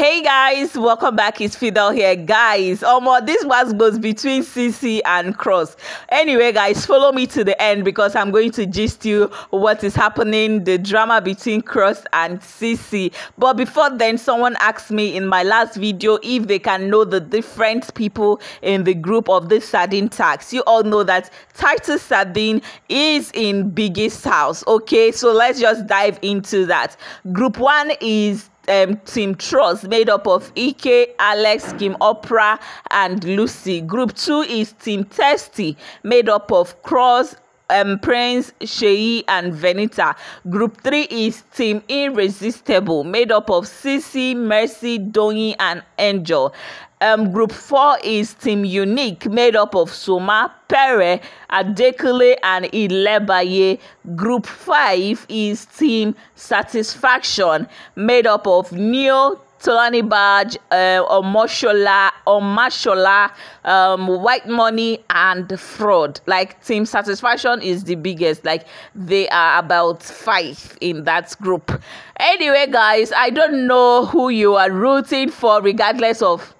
Hey guys, welcome back. It's Fidel here, guys. Um, this was goes between CeeC and Cross. Anyway, guys, follow me to the end because I'm going to gist you what is happening, the drama between Cross and CeeC. But before then, someone asked me in my last video if they can know the different people in the group of the sardine tax. You all know that Titus Sardine is in Biggie's House. Okay, so let's just dive into that. Group one is um, Team Trust made up of Ike, Alex, Kim Opera, and Lucy. Group 2 is Team Testy made up of Cross, um, Prince, Shei, and Venita. Group 3 is Team Irresistible made up of CeeC, Mercy, Doyin, and Angel. Um, group 4 is Team Unique, made up of Soma, Pere, Adekule, and Ilebaye. Group 5 is Team Satisfaction, made up of Neo, Tolani Baj, uh, Omoshola, Omashola, um, White Money, and Frodd. Like Team Satisfaction is the biggest. Like they are about five in that group. Anyway, guys, I don't know who you are rooting for, regardless of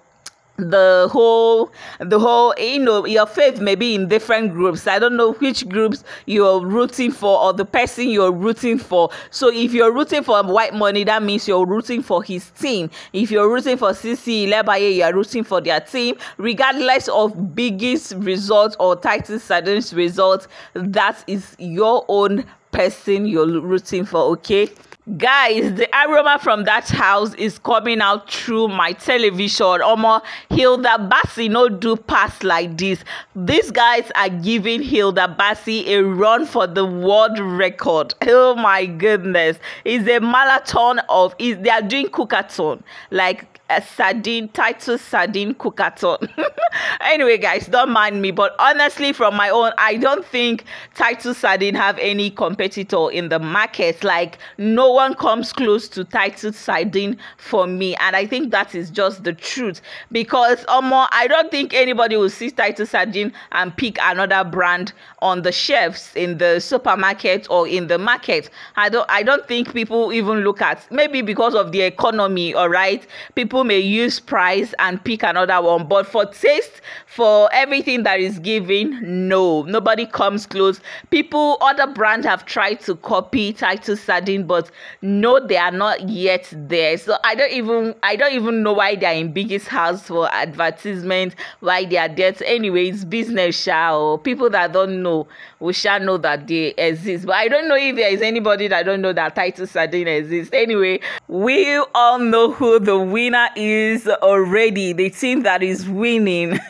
the whole the whole you know your faith may be in different groups. I don't know which groups you're rooting for or the person you're rooting for. So if you're rooting for white money that means you're rooting for his team. If you're rooting for cc lebaye you're rooting for their team. Regardless of biggest results or titus sardines result that is your own person you're rooting for okay guys the aroma from that house is coming out through my television. Omo hilda baci no do pass like this. These guys are giving hilda baci a run for the world record. Oh my goodness. It's a marathon of is they are doing cookathon. Like a sardine titus sardine cookathon anyway guys don't mind me but honestly from my own i don't think titus sardine have any competitor in the market. Like no one comes close to titus sardine for me and i think that is just the truth. Because um, i don't think anybody will see titus sardine and pick another brand on the shelves in the supermarket or in the market. I don't i don't think people even look at maybe because of the economy all right? People people may use price and pick another one but for taste for everything that is given no. Nobody comes close. People other brands have tried to copy titus sardine but no they are not yet there. So i don't even i don't even know why they're in Biggie's house for advertisement why they are there. Anyway it's business shall oh. people that don't know we shall know that they exist. But i don't know if there is anybody that don't know that titus sardine exists. Anyway we all know who the winner is already the team that is winning.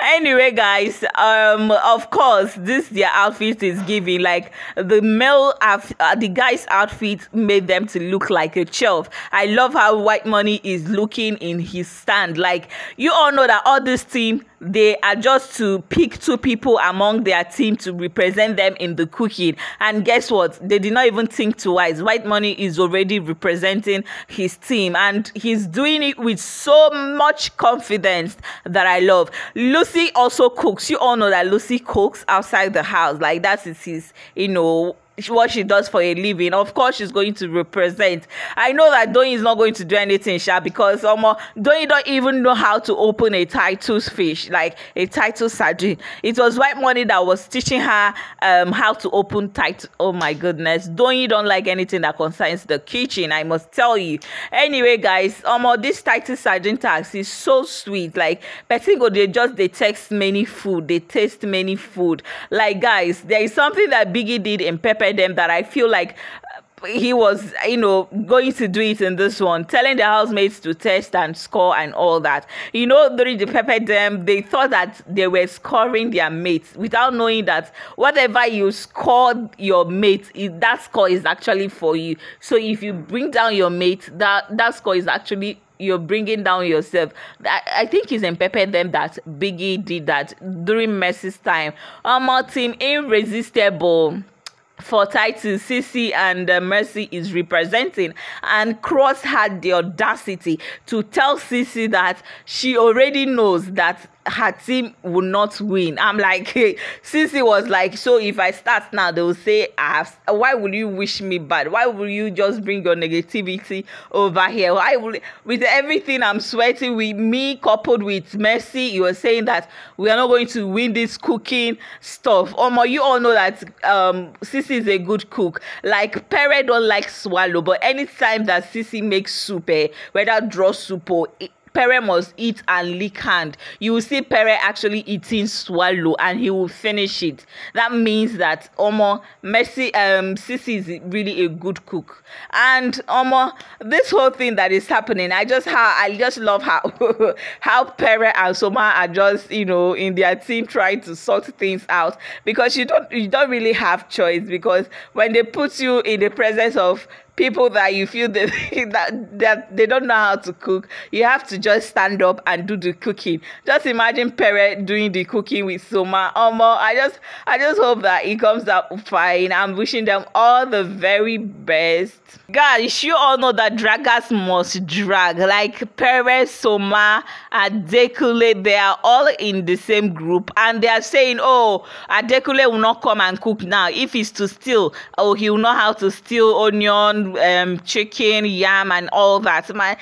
Anyway guys um of course this their outfit is giving like the male uh, the guy's outfit made them to look like a shelf i love how white money is looking in his stand. Like you all know that all this team they are just to pick two people among their team to represent them in the cooking. And guess what? They did not even think twice. White money is already representing his team and he's doing it with so much confidence that i love. Lucy also cooks. You all know that lucy cooks outside the house. Like that is his you know what she does for a living. Of course she's going to represent. I know that Doyin is not going to do anything sha because um Doyin don't even know how to open a titus fish like a titus sardine. It was white money that was teaching her um how to open titus oh my goodness. Doyin don't like anything that concerns the kitchen i must tell you. Anyway guys um this titus sardine tax is so sweet. Like person they just they taste many food they taste many food. Like guys there is something that biggie did in pepper them that I feel like he was, you know, going to do it in this one, telling the housemates to test and score and all that. You know, during the Pepper Dem, they thought that they were scoring their mates without knowing that whatever you score your mate, that score is actually for you. So if you bring down your mate, that that score is actually you're bringing down yourself. I, I think it's in Pepper Dem that Biggie did that during Messi's time. Um, our team irresistible for Titus, CeeC and uh, Mercy is representing. And Cross had the audacity to tell CeeC that she already knows that her team will not win. I'm like, hey, CeeC was like, so if I start now, they will say, have, why will you wish me bad? Why will you just bring your negativity over here? Why will with everything I'm sweating with me coupled with Mercy, you were saying that we are not going to win this cooking stuff. Omo, you all know that um CeeC is a good cook. Like Pere don't like swallow, but anytime that CeeC makes soup, eh, whether draw soup or Pere must eat and lick hand. You will see Pere actually eating swallow and he will finish it. That means that Omo Mercy um Sissy is really a good cook. And Omo, this whole thing that is happening, I just how I just love how how Pere and Soma are just, you know, in their team trying to sort things out because you don't you don't really have choice because when they put you in the presence of people that you feel that, that that they don't know how to cook you have to just stand up and do the cooking. Just imagine Pere doing the cooking with Soma. Omo I just I just hope that it comes out fine. I'm wishing them all the very best. Guys you all know that draggers must drag. Like Pere Soma Adekunle they are all in the same group. And they are saying oh Adekunle will not come and cook now. If he's to steal oh he will know how to steal onion um, chicken, yam, and all that. My,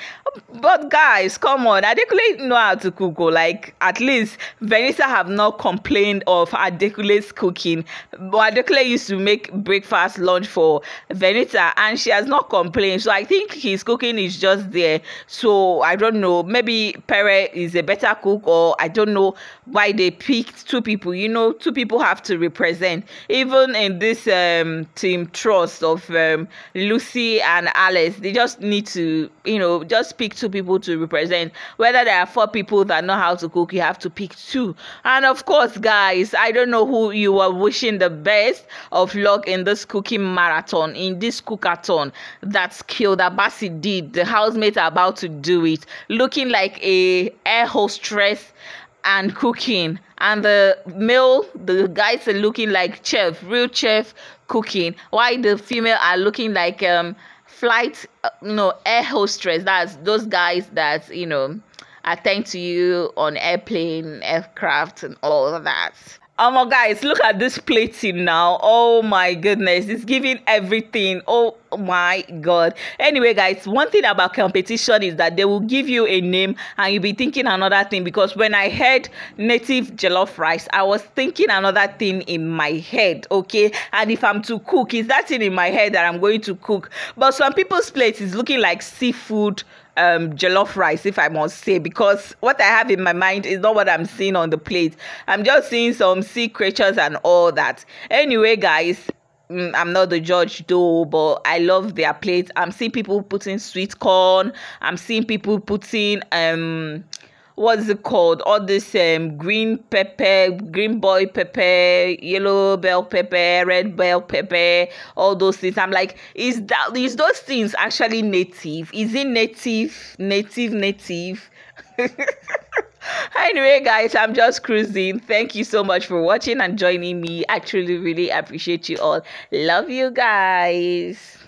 but guys, come on, Adekunle know how to cook. Oh, like at least Vanessa have not complained of Adekunle's cooking. But Adekunle used to make breakfast, lunch for Vanessa, and she has not complained. So I think his cooking is just there. So I don't know. Maybe Pere is a better cook, or I don't know why they picked two people. You know, two people have to represent. Even in this um, team trust of um, Lucy Lucy and Alice, they just need to, you know, just pick two people to represent. Whether there are four people that know how to cook, you have to pick two. And of course, guys, I don't know who you are wishing the best of luck in this cooking marathon, in this cookathon that Hilda Baci did. The housemates are about to do it, looking like a air hostess and cooking. And the male the guys are looking like chef real chef cooking while the female are looking like um flight uh, you know air hostess. That's those guys that you know attend to you on airplane aircraft and all of that Oh my guys, look at this plating now. Oh my goodness, it's giving everything. Oh my god. Anyway, guys, one thing about competition is that they will give you a name and you'll be thinking another thing because when I heard native jollof rice, I was thinking another thing in my head, okay? And if I'm to cook, is that thing in my head that I'm going to cook? But some people's plate is looking like seafood um jollof rice if i must say because what i have in my mind is not what i'm seeing on the plate i'm just seeing some sea creatures and all that anyway guys mm, I'm not the judge though, but I love their plates. I'm seeing people putting sweet corn. I'm seeing people putting um what's it called? All this um green pepper green boy pepper yellow bell pepper red bell pepper all those things. I'm like is that is those things actually native? Is it native native native? Anyway guys i'm just cruising. Thank you so much for watching and joining me. I truly really appreciate you all. Love you guys